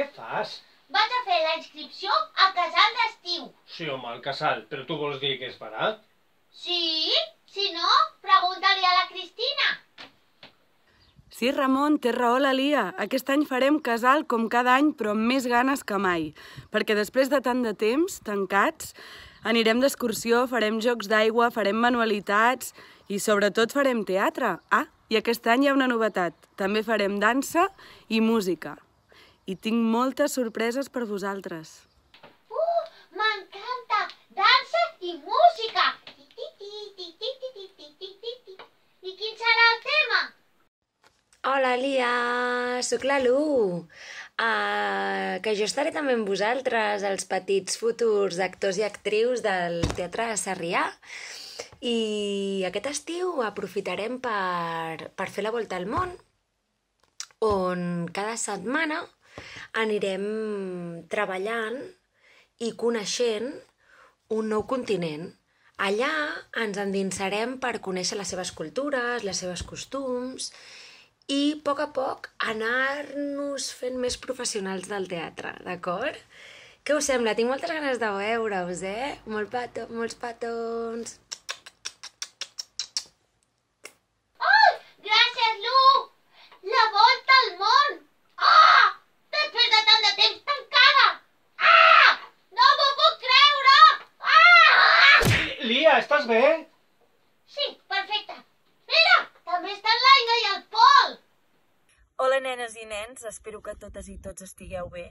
què fas? Vaig a fer la inscripció al casal d'estiu. Sí, home, el casal, però tu vols dir que és barat? Sí? Si no, pregunta-li a la Cristina. Sí, Ramon, té raó la Lia. Aquest any farem casal com cada any, però amb més ganes que mai. Perquè després de tant de temps, tancats, anirem d'excursió, farem jocs d'aigua, farem manualitats i sobretot farem teatre. Ah, i aquest any hi ha una novetat. També farem dansa i música. I tinc moltes sorpreses per vosaltres. Uh, m'encanta! Dansa i música! I quin serà el tema? Hola, Lia, sóc la Lu. Uh, que jo estaré també amb vosaltres, els petits futurs actors i actrius del Teatre de Sarrià. I aquest estiu aprofitarem per, per fer la volta al món, on cada setmana anirem treballant i coneixent un nou continent. Allà ens endinsarem per conèixer les seves cultures, les seves costums i a poc a poc anar-nos fent més professionals del teatre, d'acord? Què us sembla? Tinc moltes ganes de veure-us, eh? Molt pato, molts petons. Oh, gràcies, Lu! La volta al món! Ah! Després de tant de temps tancada! Ah! No m'ho puc creure! Ah! Lia, estàs bé? Sí, perfecte. Mira, també estan l'Aina i el Pol. Hola, nenes i nens. Espero que totes i tots estigueu bé.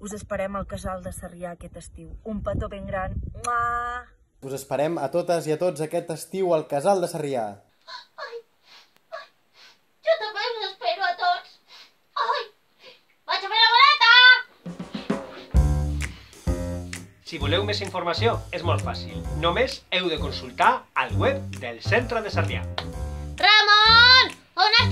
Us esperem al casal de Sarrià aquest estiu. Un petó ben gran. Mua! Us esperem a totes i a tots aquest estiu al Casal de Sarrià. Si voleu més informació, és molt fàcil. Només heu de consultar al web del Centre de Sarrià. Ramon, on està